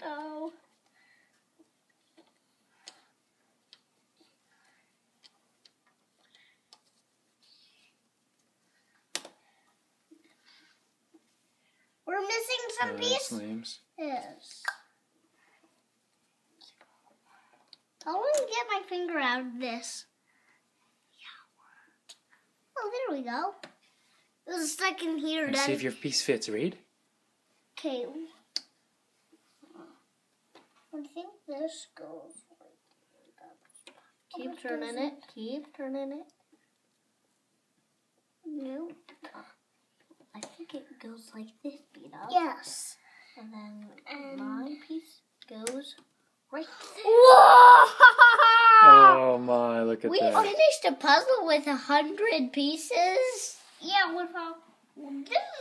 though. We're missing some uh, pieces. Names. Yes. I want to get my finger out of this. Oh, there we go. It was stuck in here. Let's see if your piece fits, Reid. Okay. I think this goes. Keep turning it. Keep turning it. No. I think it goes like this, beat up. Yes. And then And- my piece goes right there. Whoa! Oh my! Look at that. We finished a puzzle with a hundred pieces. Yeah, with a. This is super big.